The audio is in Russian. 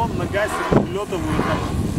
сезон на гасят, летовую там